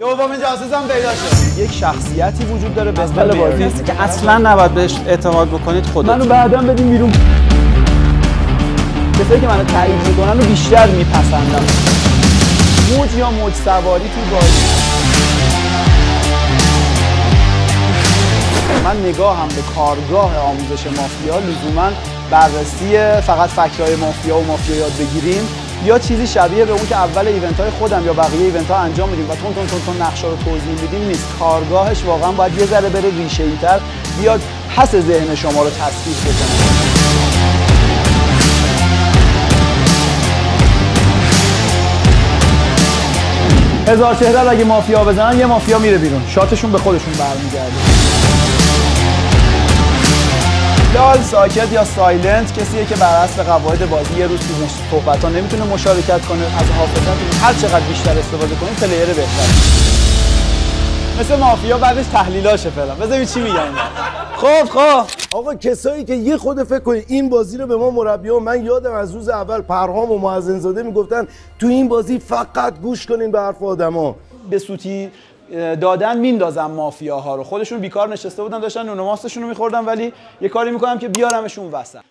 دومین جاسوسم پیدا شد. یک شخصیتی وجود داره به اسم بازی هستی که اصلا نباید بهش اعتماد بکنید خودتون. منو بعدا بدین بیرون. کسایی که منو تایید می‌کنن رو بیشتر میپسندم. موج یا موج سواری تو بازی. من نگاهم به کارگاه آموزش مافیا لزوما بررسی فقط فکرهای مافیا و مافیا یاد بگیریم. یا چیزی شبیه به اون که اول ایونت های خودم یا بقیه ایونت ها انجام میدیم و تون تون تون تون نقشه رو توضیح میدیم نیست. کارگاهش واقعا باید یه ذره بره ریشه تر بیاد پس ذهن شما رو تصویر بکنه. هزار چهره اگه مافیا بزنن یه مافیا میره بیرون. شاتشون به خودشون برمیگرده. لال ساکت یا silent کسیه که بر اساس قواعد بازی یه روز تو صحبت ها نمی‌تونه مشارکت کنه از حافظت هر چقدر بیشتر استفاده کنید player بهتر مثل مافیا بعدش تحلیلاشه فعلا. بذاریم چی میگن خب خب. آقا کسایی که یه خود فکر کنید این بازی رو به ما مربی من یادم از روز اول پرهام و معزن زاده می‌گفتن تو این بازی فقط گوش کنین به حرف آدما. به سوتی دادن می‌ندازن مافیاها رو. خودشون بیکار نشسته بودن داشتن نون ماستشون رو میخوردن ولی یه کاری می‌کنم که بیارمشون وسط.